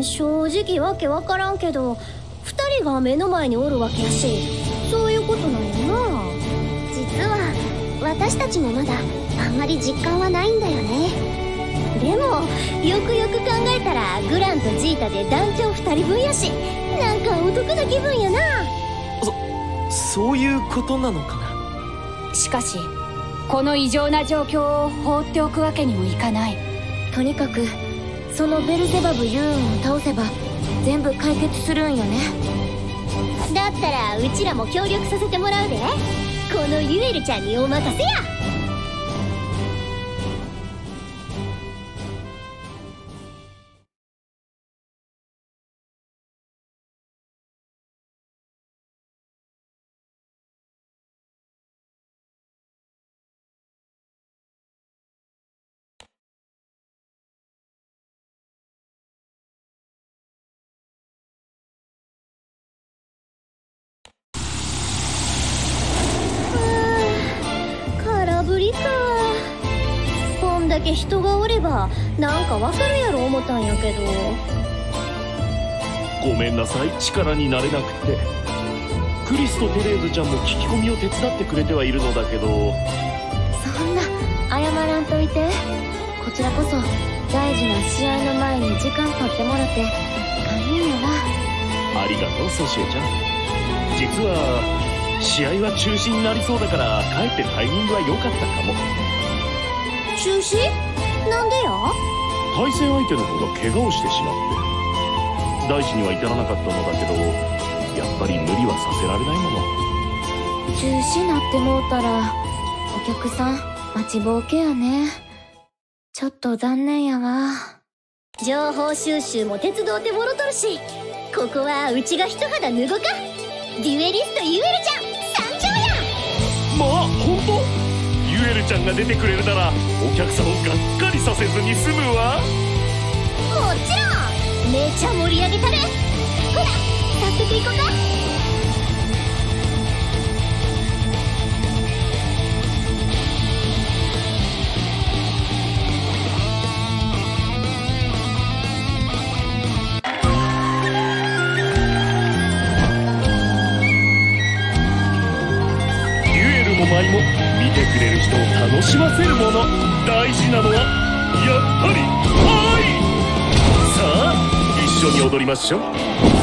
直わけわからんけど2人が目の前におるわけやしそういうことなんやな。実は私たちもまだあんまり実感はないんだよね。でもよくよく考えたらグランとジータで団長2人分やしなんかお得な気分やな。そそういうことなのかな？しかしこの異常な状況を放っておくわけにもいかない。とにかくそのベルゼバブユーンを倒せば全部解決するんよね。だったらうちらも協力させてもらうで。このユエルちゃんにお任せや。だけ人がおればなんかわかるやろ思ったんやけど。ごめんなさい。力になれなくて。クリスとテレーズちゃんも聞き込みを手伝ってくれてはいるのだけど。そんな謝らんといて。こちらこそ大事な試合の前に時間取ってもらって。堪忍やわ。ありがとうソシエちゃん。実は試合は中止になりそうだからかえってタイミングは良かったかも中止？なんでや？対戦相手の子が怪我をしてしまって。大事には至らなかったのだけどやっぱり無理はさせられないもの。中止なってもうたらお客さん待ちぼうけやね。ちょっと残念やわ。情報収集も手伝うてもろとるしここはうちが一肌脱ごか。デュエリストユエルちゃんエルちゃんが出てくれるならお客さんをがっかりさせずに済むわ。もちろんめちゃ盛り上げたるほら早速行こうか。れる人を楽しませるもの。大事なのはやっぱり愛。さあ一緒に踊りましょう。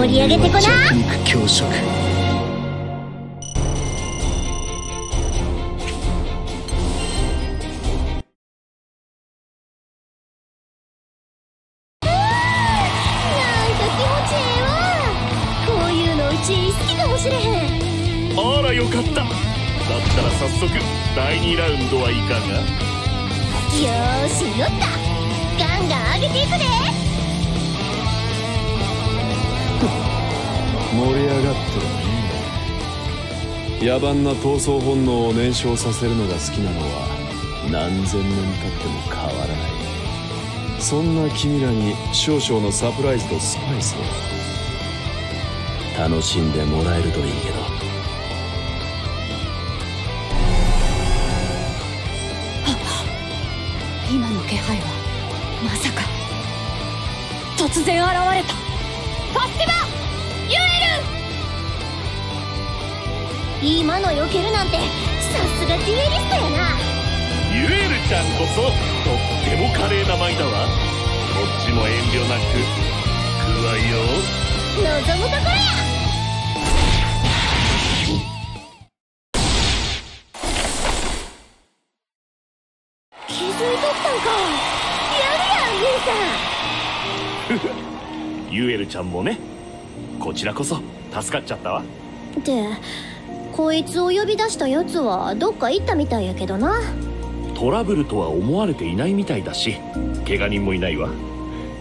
盛り上げてこな弱肉強食かった。だったら早速第2ラウンドはいかが？よーし乗った。ガンガン上げていくで。盛り上がってるね。野蛮な闘争本能を燃焼させるのが好きなのは何千年経っても変わらない。そんな君らに少々のサプライズとスパイスを。楽しんでもらえるといいけど今の気配はまさか突然現れた。ファスティバ！ユエル！今の避けるなんてさすがデュエリストやな。ユエルちゃんこそとっても華麗な舞だわこっちも遠慮なく行くわよ。望むところやとったんか。やるやん兄さん。ユエルちゃんもね。こちらこそ助かっちゃったわ。ってこいつを呼び出したやつはどっか行ったみたいやけどな。トラブルとは思われていないみたいだし怪我人もいないわ。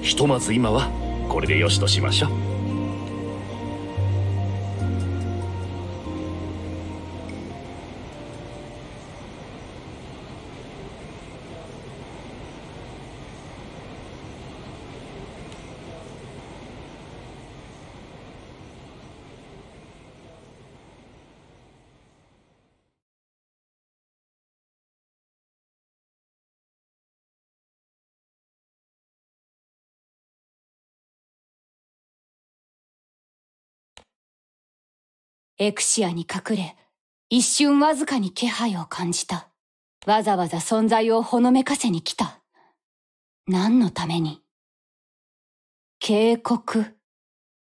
ひとまず今はこれでよしとしましょうエクシアに隠れ、一瞬わずかに気配を感じた。わざわざ存在をほのめかせに来た。何のために？警告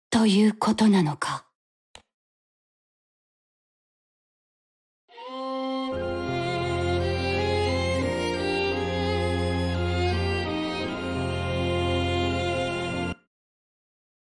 ということなのか。